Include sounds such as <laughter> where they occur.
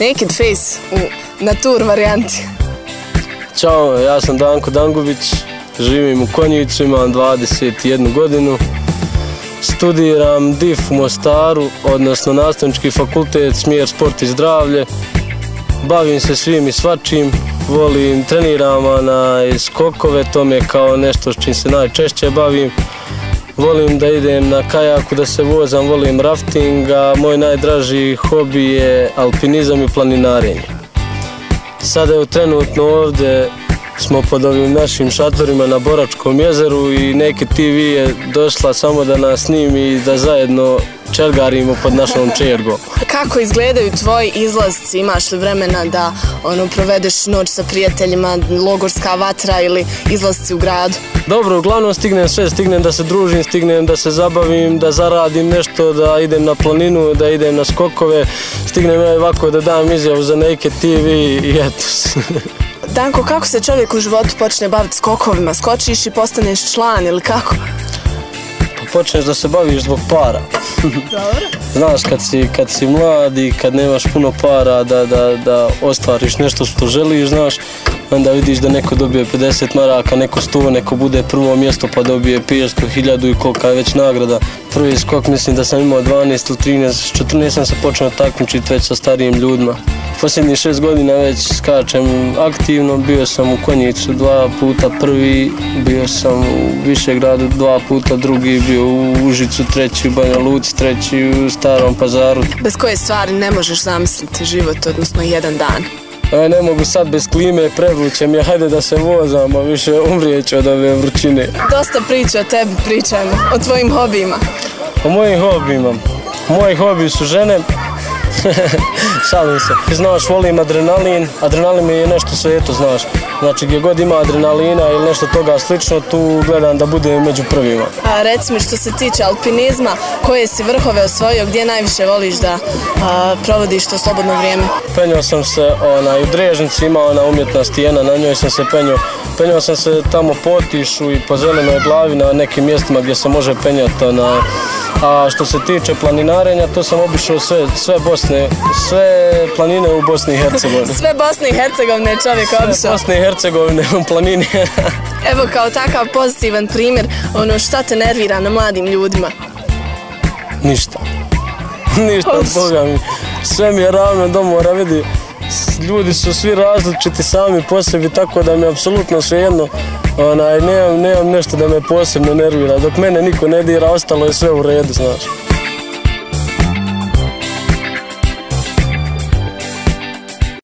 Naked Face u natur varijanti. Ćao, ja sam Danko Dangubić, živim u Konjicu, imam 21 godinu. Studiram DIF u Mostaru, odnosno nastavnički fakultet, smjer sport i zdravlje. Bavim se svim i svačim, volim, treniram na skokove, to mi je kao nešto s čim se najčešće bavim. Volim da idem na kajaku, da se vozam, volim rafting, a moj najdraži hobi je alpinizam i planinarenje. Sada je trenutno ovdje smo pod ovim našim šatorima na Boračkom jezeru i neke TV je došla samo da nas snimi i da zajedno čergarimo pod našom čergom. Kako izgledaju tvoji izlazci? Imaš li vremena da ono, provedeš noć sa prijateljima, logorska vatra ili izlazci u gradu? Dobro, uglavnom stignem sve, stignem da se družim, stignem da se zabavim, da zaradim nešto, da idem na planinu, da idem na skokove, stignem ja ovako da dam izjavu za neke TV i eto Danko, kako se čovjek u životu počne baviti skokovima? Skočiš i postaneš član ili kako? Počneš da se baviš zbog para. Dobro. Znaš, kad si, kad si mlad i kad nemaš puno para da, da, da ostvariš nešto što želiš, znaš, onda vidiš da neko dobije 50 maraka, neko 100, neko bude prvo mjesto pa dobije 500, 1000 i kolika je već nagrada. Prvi skok mislim da sam imao 12 ili 13, 14 sam se počeo takmičiti već sa starijim ljudima. Posljednjih šest godina već skačem aktivno, bio sam u Konjicu dva puta prvi, bio sam u Višegradu dva puta drugi, bio u Užicu treći, u Banja Luci treći, u Starom Pazaru. Bez koje stvari ne možeš zamisliti život, odnosno jedan dan? E, ne mogu sad bez klime, prevruće mi, hajde da se vozam, a više umrijeću od ove vrućine. Dosta priča o tebi pričajmo, o tvojim hobijima. O mojim hobijima. Moji hobiji su žene, <laughs> Šalim se. Znaš, volim adrenalin. Adrenalin mi je nešto sveto, znaš. Znači, gdje god ima adrenalina ili nešto toga slično, tu gledam da budem među prvima. A reci mi što se tiče alpinizma, koje si vrhove osvojio, gdje najviše voliš da provodiš to slobodno vrijeme? Penio sam se ona, u Drežnici, ima ona umjetna stijena, na njoj sam se penio. Penio sam se tamo po Otišu i po Zelenoj glavi na nekim mjestima gdje se može penjati na a što se tiče planinarenja, to sam obišao sve, sve Bosne, sve planine u Bosni i Hercegovini. <laughs> sve Bosne i Hercegovine čovjek obišao. Sve Bosne i Hercegovine u planini. <laughs> Evo kao takav pozitivan primjer, ono šta te nervira na mladim ljudima? Ništa. <laughs> Ništa, Boga mi. Sve mi je ravno do mora, vidi. Ljudi su svi različiti sami po sebi, tako da mi je apsolutno svejedno onaj, nemam, nemam nešto da me posebno nervira. Dok mene niko ne dira, ostalo je sve u redu, znaš.